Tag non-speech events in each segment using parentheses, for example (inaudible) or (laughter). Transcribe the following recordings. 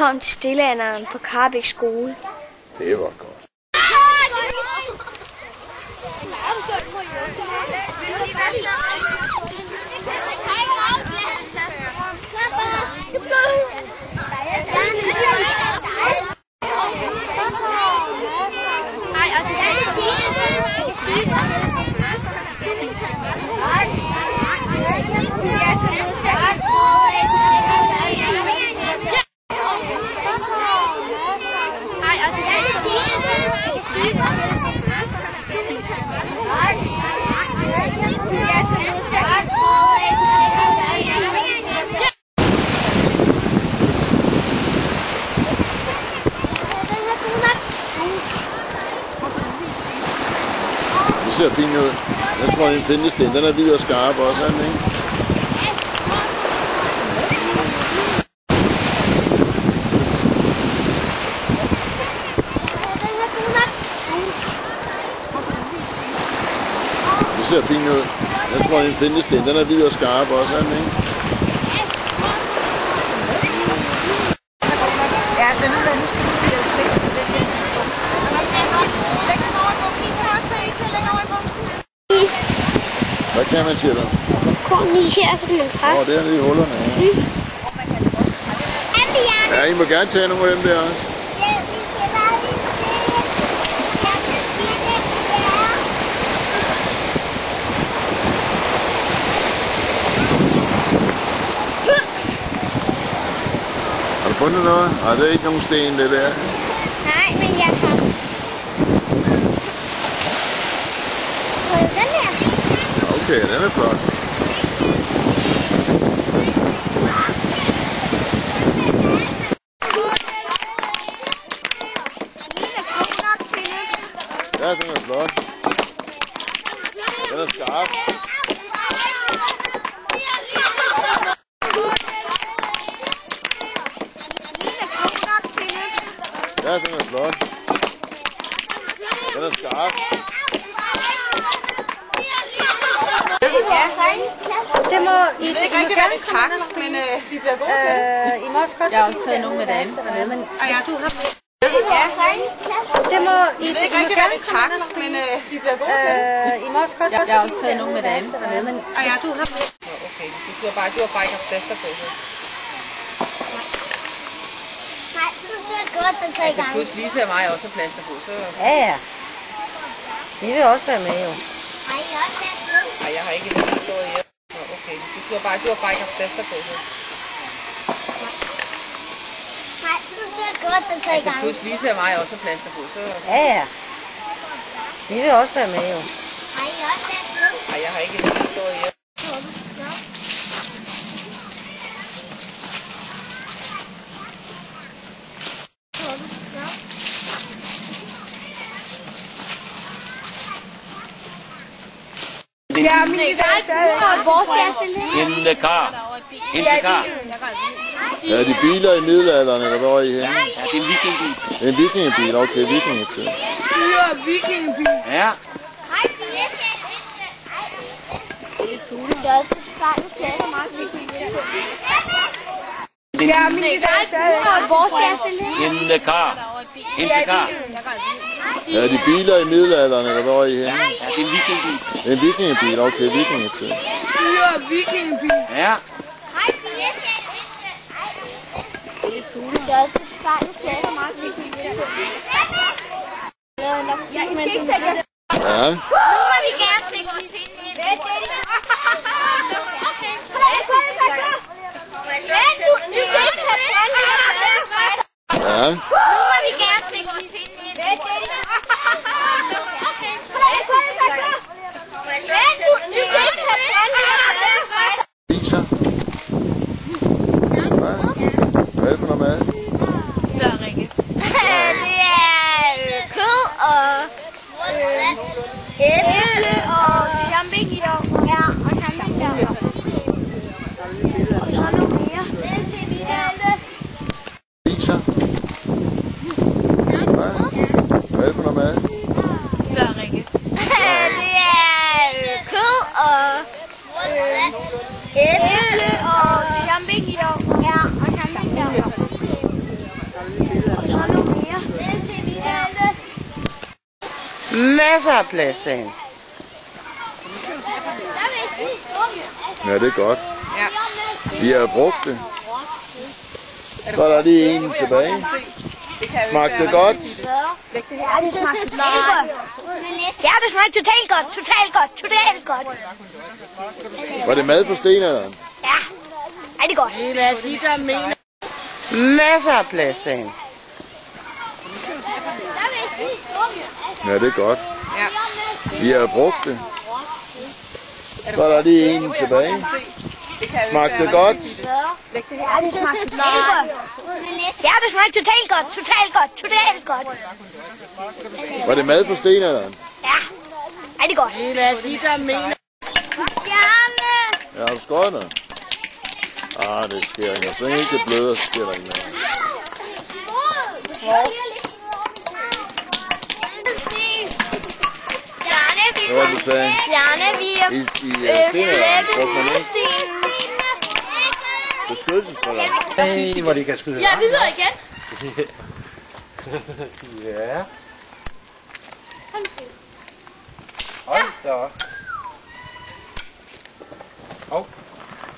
Velkommen til Stilleanderen på Karbæk skole. Det var godt. Det ser fint ud. Jeg tror, den pindesten, den er hvid og skarp også, er den ikke? Det ser fint ud. Jeg tror, den pindesten, den er hvid og skarp også, er den ikke? Ja, den er det den i bunken. Hvad kan man, siger du? Kom lige her, så kan man Åh, oh, det er nede i hullerne. Ja. ja, I må gerne tage nogle af dem der også. Har du fundet noget? Nej, det er ikke nogen sten, det der. Nej, men jeg har... Den her. Okay, den er flot. Ja, den er flot. Den er skarp. Ja, den er flot. Den er skarp. Det må I, I må gerne takkes, men øh, de bliver gode til det. I må også godt Jeg har også taget nogle med det andet. Men, ja, du har... Det må I, I må gerne takkes, men øh, de bliver gode til det. I må også godt... Jeg har også taget nogle med det andet. Men, ja, du har... Okay, du har bare, du har bare ikke haft plaster på. Godt, den tre Altså, gange. plus Lisa og mig også har plaster på, så... Ja, ja. Vi vil også være med, jo. Nej, jeg også Nej, jeg har ikke historie her. Nå, Okay, du har bare, du har bare ikke haft plaster på. så. Nej, det er godt, den tre Altså, gange. plus Lisa og mig også har plaster på, så... Ja, ja. Vi vil også være med, jo. Nej, jeg også Nej, jeg har ikke en historie her. Car. In the car. Ja, de biler i middelalderen, eller hvor er I henne? Ja, det er en vikingbil. Det er en vikingebil, okay, vikingetid. Ja. Hej, Pia. Det er fugle. Det er også sejt, at det er meget teknik. Ja, de biler i middelalderen, eller hvor er I henne? Ja, det er en vikingbil. Det er en vikingebil, okay, vikingetid. Er er er meget teknik. Ja, Ja, Nu må vi gerne stikke vores pinde ind. Er (laughs) ja. Nu må vi gerne stikke vores pinde ind. Hvad er det? Okay. Kom, kom, kom, kom. Vent, du, du skal ikke have panden. Viser. Hvad? Hvad er det for noget mad? Det er kød og æble og champignon. Ja, og champignon. Og så nogle mere. Viser. Hvad? Hvad er det for noget mad? Det er kød og æble og champignon. Ja, og champignon. Masser af plads, sagde han. Ja, det er godt. Vi har brugt det. Så er der lige en tilbage. Smagte det godt? Ja, det smagte totalt godt. Ja, det smagte totalt godt. Totalt godt. Totalt godt. Var det mad på? Ja, rigtig godt. Det er de, der mener. Masser af plads, sagde han. Ja, det er godt. Vi har brugt det. Så er der lige en tilbage. Smagte det godt? Ja, det smagte totalt godt. Ja, det smagte totalt godt. Totalt godt. Totalt godt. Var det mad på stenalderen? Ja, rigtig godt. Det er de, der mener. Ja, har du skåret noget? Ah, det sker ikke. Så ikke det bløder, så sker der ikke noget. Hvad var det, du sagde? Bjarne, vi er I, i uh, stenalderen brugte man ikke beskyttelsesbriller. Ej, hvor de kan skyde. Ja, videre igen. (laughs) Ja. Hold da op. Hov.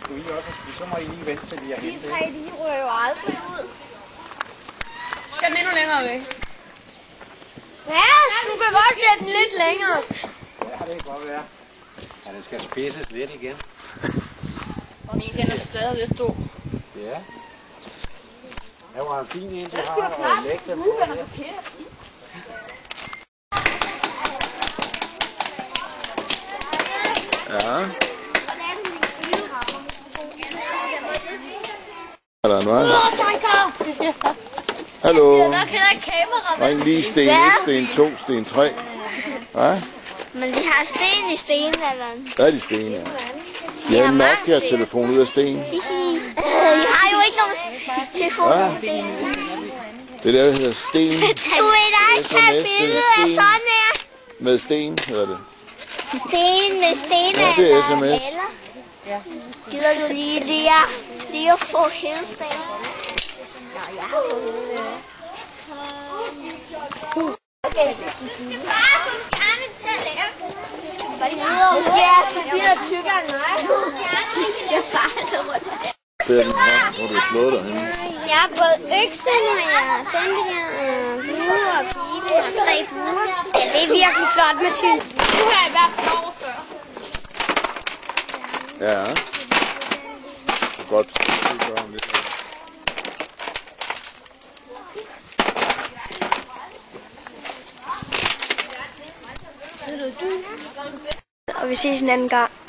Skal vi også? Så må I lige vente til vi er hentet. Tre, de rører jo aldrig ud. Skal den endnu længere væk? Ja, du kan godt sætte den lidt længere. Ja, det kan godt være. Ja, den skal spidses lidt igen. Og den er stadig stor. Ja. Der var en fin en, du har, og læg den på. Ja. Er der noget? Åh, Tanker! Hallo. Nok heller ikke kamera. Ring lige sten 1, sten 2, sten 3. Hvad? Men vi har sten i stenalderen. Hvad er de sten, ja? De har en Nokia-telefon ud af sten. I har jo ikke nogen telefon i sten. Det der hedder sten (laughs) Du vil da ikke tage billede det er af sten. sådan her. med sten, hedder det. Sten med stenalder. Ja, det er SMS. Eller? Gider du lige at- lige at få hele sten? Nå, jeg har fået det. Okay. Du skal bare få gerne til at lave. Måske jeg så siger at tykkeren nej. Jeg er bare så rundt. Det er den her, hvor du har slået dig henne. Jeg har både øksen, og jeg har den der øh, bue og pibe og tre buer. Ja, det er virkelig flot tynd. Du har i hvert fald over før. Ja. Det er godt. Det gør hun lidt. Og vi ses en anden gang.